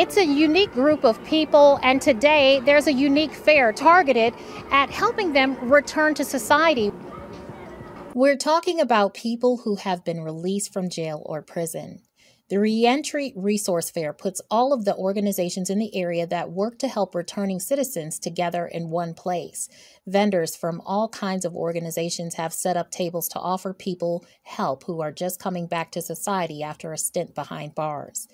It's a unique group of people, and today there's a unique fair targeted at helping them return to society. We're talking about people who have been released from jail or prison. The Reentry Resource Fair puts all of the organizations in the area that work to help returning citizens together in one place. Vendors from all kinds of organizations have set up tables to offer people help who are just coming back to society after a stint behind bars.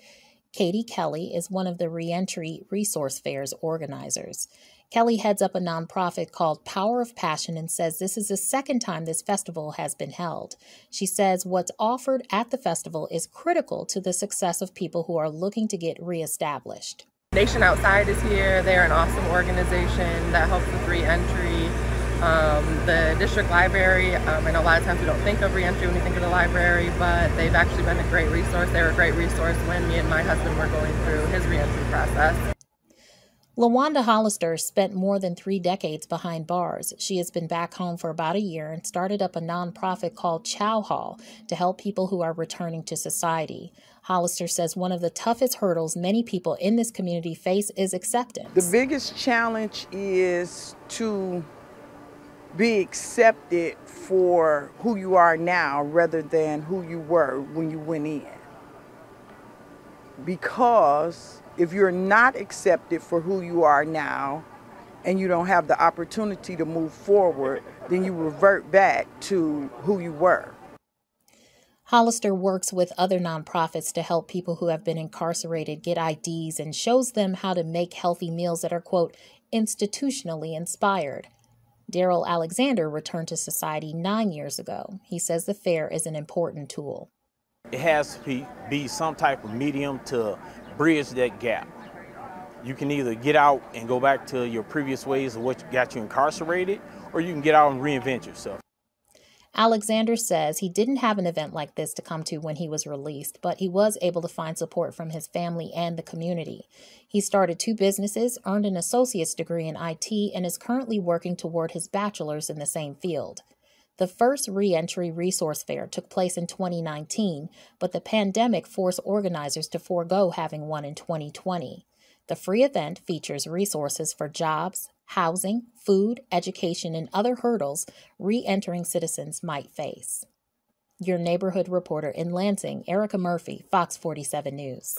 Katie Kelly is one of the Reentry Resource Fair's organizers. Kelly heads up a nonprofit called Power of Passion and says this is the second time this festival has been held. She says what's offered at the festival is critical to the success of people who are looking to get reestablished. Nation Outside is here. They're an awesome organization that helps with reentry. Um, the district library, um, I know a lot of times we don't think of reentry when we think of the library, but they've actually been a great resource. They were a great resource when me and my husband were going through his reentry process. LaWanda Hollister spent more than three decades behind bars. She has been back home for about a year and started up a nonprofit called Chow Hall to help people who are returning to society. Hollister says one of the toughest hurdles many people in this community face is acceptance. The biggest challenge is to be accepted for who you are now rather than who you were when you went in. Because if you're not accepted for who you are now and you don't have the opportunity to move forward, then you revert back to who you were. Hollister works with other nonprofits to help people who have been incarcerated get IDs and shows them how to make healthy meals that are, quote, institutionally inspired. Daryl Alexander returned to society nine years ago. He says the fair is an important tool. It has to be some type of medium to bridge that gap. You can either get out and go back to your previous ways of what got you incarcerated, or you can get out and reinvent yourself. Alexander says he didn't have an event like this to come to when he was released, but he was able to find support from his family and the community. He started two businesses, earned an associate's degree in IT, and is currently working toward his bachelor's in the same field. The first reentry resource fair took place in 2019, but the pandemic forced organizers to forego having one in 2020. The free event features resources for jobs, housing, food, education, and other hurdles re entering citizens might face. Your neighborhood reporter in Lansing, Erica Murphy, Fox 47 News.